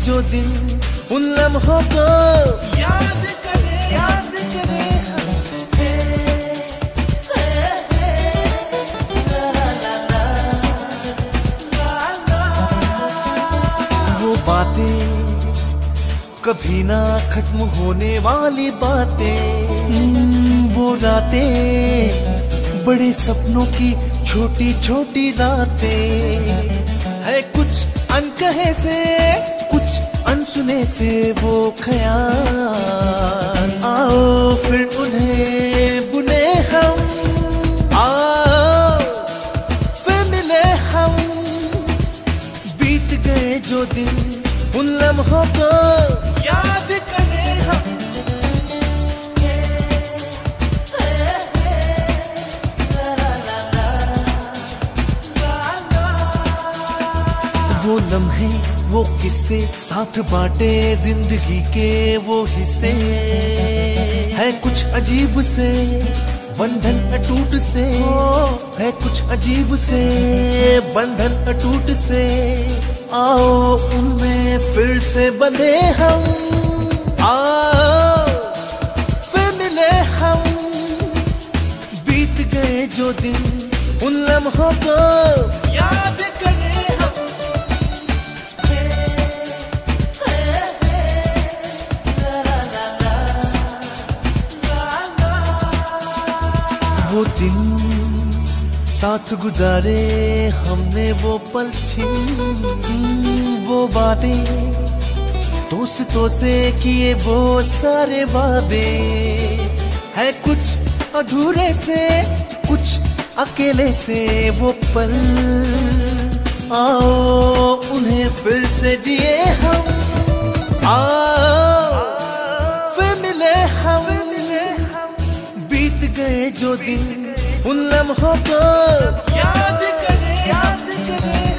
जो दिन उन लम्हों को याद करें याद करें वो बातें कभी ना खत्म होने वाली बातें। वो रातें बड़े सपनों की छोटी छोटी रातें। है कुछ अनकहे से, कुछ अनसुने से वो ख्याल। आओ फिर उन्हें बुने हम, आओ फिर मिले हम। बीत गए जो दिन उन लम्हों को, याद लम्हे वो किस्से, साथ बांटे ज़िंदगी के वो हिस्से। है कुछ अजीब से, बंधन अटूट से। है कुछ अजीब से, बंधन अटूट से। आओ उनमें फिर से बंधे हम। आओ फिर मिले हम। बीत गए जो दिन, उन लम्हों को याद वो दिन साथ गुजारे हमने वो पल छिन वो बातें दोस्तों से किए वो सारे वादे। है कुछ अधूरे से, कुछ अकेले से वो पल। आओ उन्हें फिर से जिए हम। आओ जो दिन उन लम्हों को याद करें। याद करें